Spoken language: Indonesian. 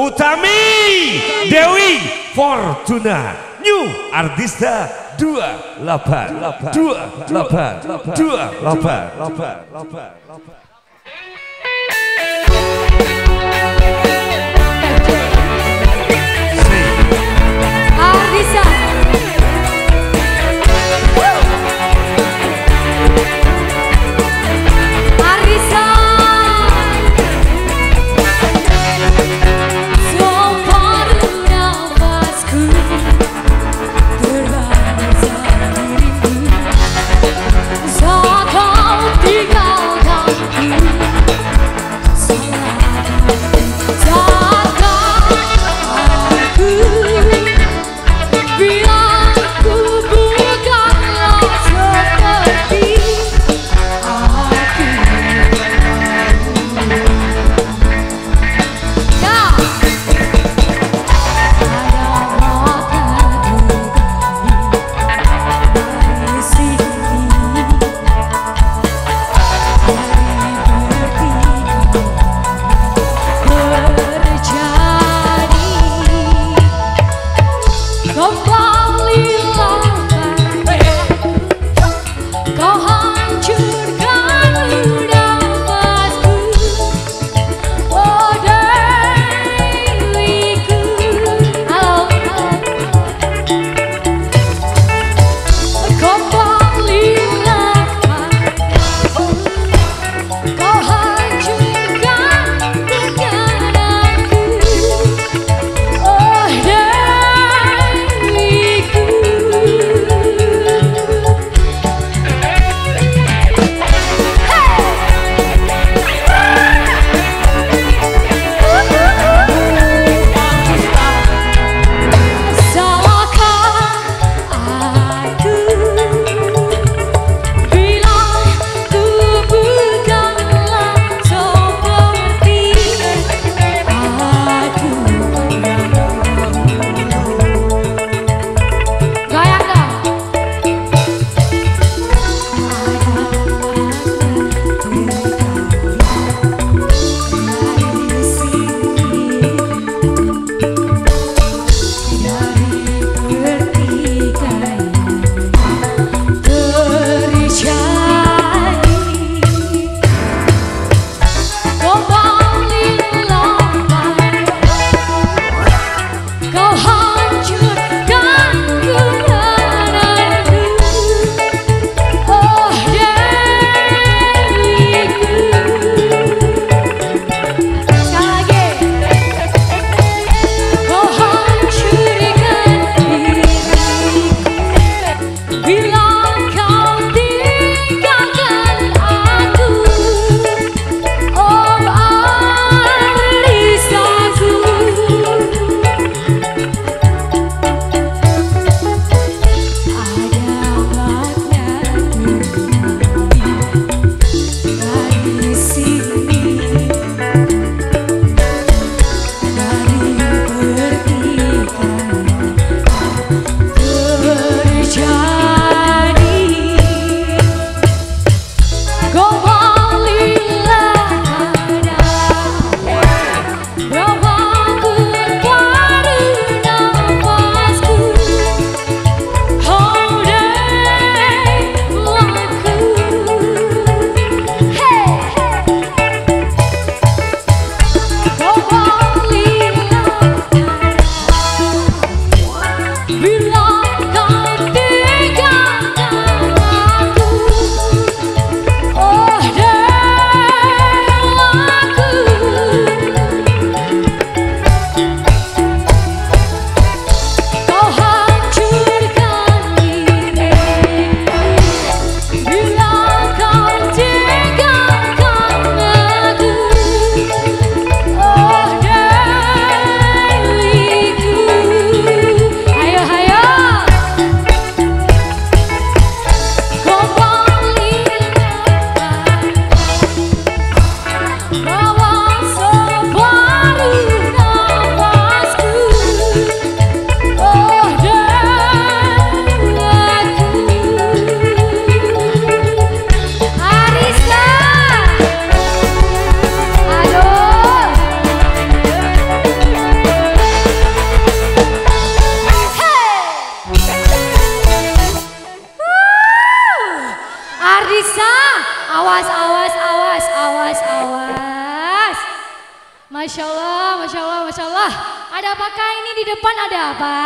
Utami Dewi Fortuna New Artista 28 28 28 28 28 28 Masya Allah, Masya Allah, Masya Allah. Ada apakah ini di depan ada apa?